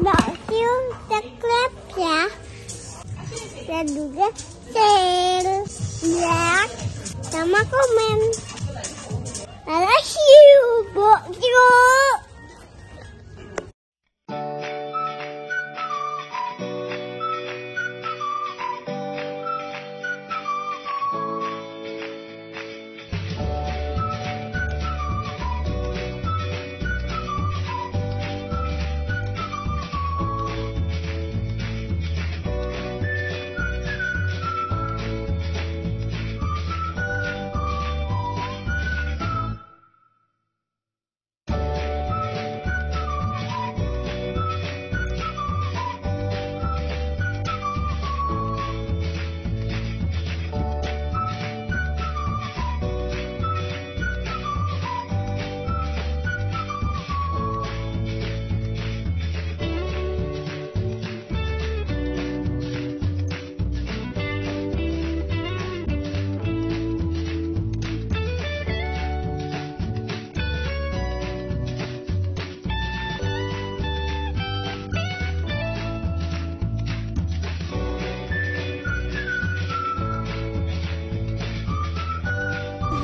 bakso subscribe ya. Dan juga share, like, sama komen. I love you, bakso.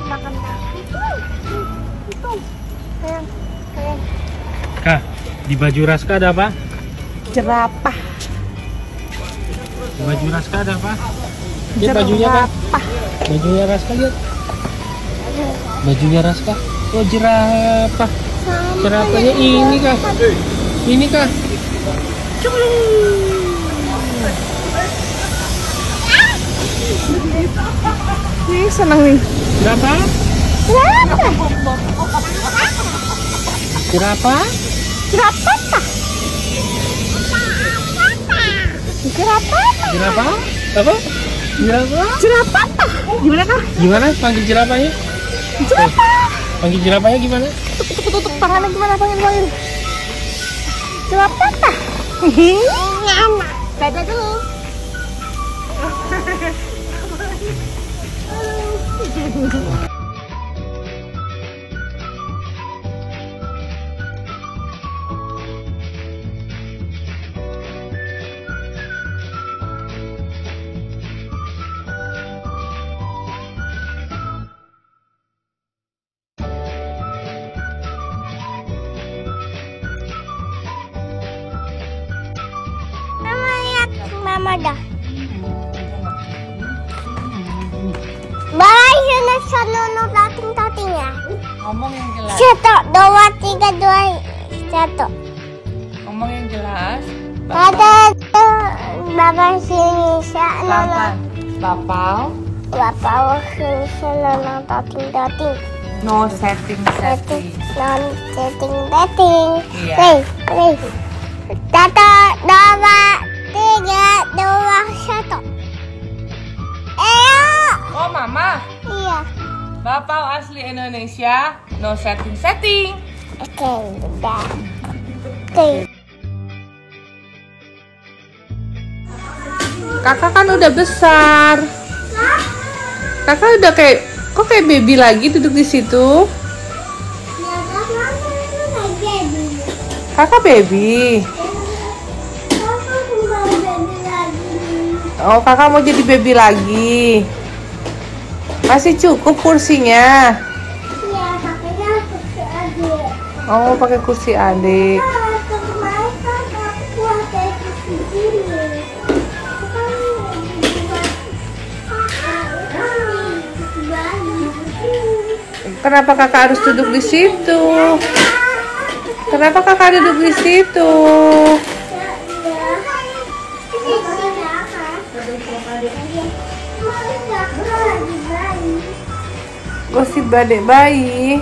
Makan itu, itu, kayak, kayak Kak, di baju Raska ada apa? jerapah Di baju Raska ada apa? Lihat bajunya jerapah Bajunya Raska lihat. Bajunya Raska. Oh jerapah. Jerapahnya ini Kak. Ini Kak. Ih, seneng nih Jerapah? Jerapah? jerapah jerapah Jerapah? Apa? Jerapah? jerapah gimana kah Gimana panggil jerapahnya? jerapah Panggil jerapahnya gimana? tutup tutup tangannya gimana panggil panggil jerapah dadah dulu mama dah. Balai sana sana no tating tating ya. ngomong yang jelas Satu, dua, tiga, dua, satu. ngomong yang jelas Ada bapak sini sana bapal bapak sini sana tating tating. no setting Setting, non setting setting. Iya. Nih. Satu, dua, tiga, dua, satu. Ayo. oh mama Iya. bapal asli Indonesia no setting setting Oke, udah. Oke. kakak kan udah besar kakak udah kayak kok kayak baby lagi duduk di situ kakak baby oh kakak mau jadi baby lagi? Masih cukup kursinya? Oh pakai kursi adik. Kenapa kakak harus duduk di situ? Kenapa kakak duduk di situ Gosip badai bayi.